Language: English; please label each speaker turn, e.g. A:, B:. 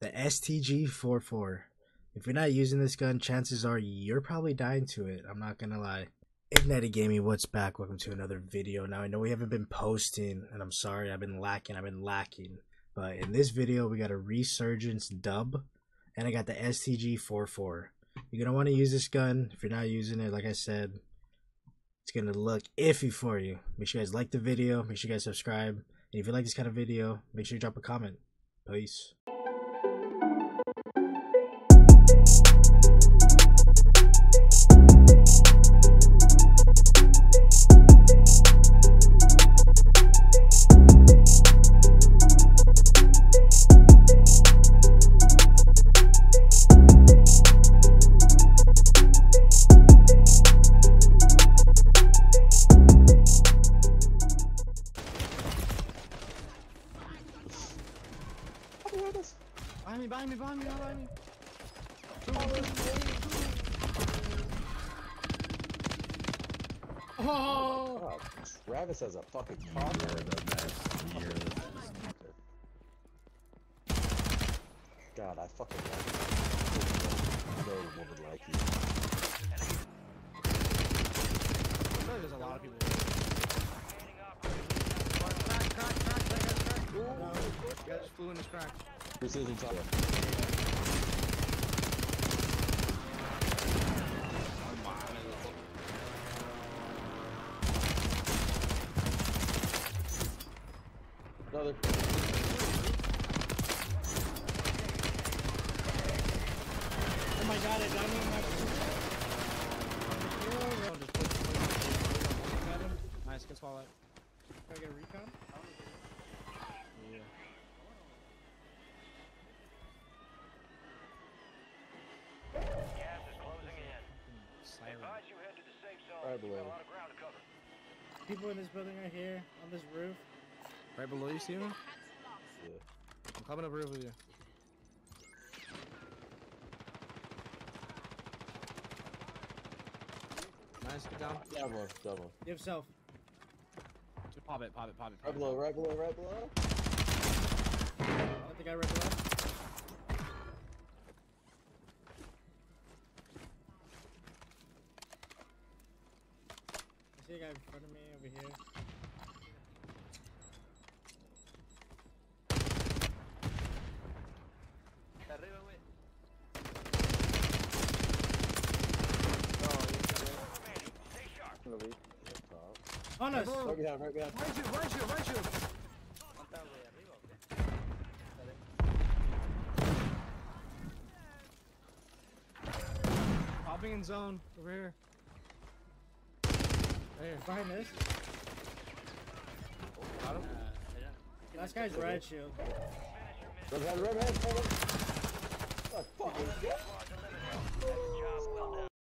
A: the STG-44. If you're not using this gun, chances are you're probably dying to it. I'm not gonna lie. Ignited Gaming, what's back? Welcome to another video. Now I know we haven't been posting, and I'm sorry, I've been lacking, I've been lacking. But in this video, we got a Resurgence dub, and I got the STG-44. You're gonna want to use this gun. If you're not using it, like I said, it's gonna look iffy for you. Make sure you guys like the video, make sure you guys subscribe. And if you like this kind of video, make sure you drop a comment. Peace.
B: Behind me, behind me, behind me, behind me. Oh!
C: Oh, Travis has a fucking cocker. God, I fucking love No woman like you.
B: I feel there's a lot of people. Crack, crack, crack, crack, crack, crack. Ooh, guy just flew in his crack.
C: Precision top. Another.
B: Oh my god, I got in my Yo, just put- put- got him. Nice, good spotlight. Can I get a recon? Yeah.
D: Gas is closing in.
B: Silent.
D: Advise you head to the safe zone.
C: Right
D: You've
C: below.
D: a lot of ground to cover.
E: People in this building right here, on this roof.
B: Right below you, Steven?
C: Yeah.
B: I'm coming up roof with you. Nice, get down.
C: Down one, down one.
E: Give self.
B: Pop it, pop it, pop it.
C: Right
B: it.
C: below, right below, right below.
E: Let the guy right below. See a guy in front of me over here. On us!
C: Right behind, right behind.
B: Right shield, right shield, right shield. Popping in zone over here. Right here.
E: Behind this.
B: Got him.
E: Uh, Last guy's red shield.
C: Right behind, right behind. Right behind. Oh, fuck.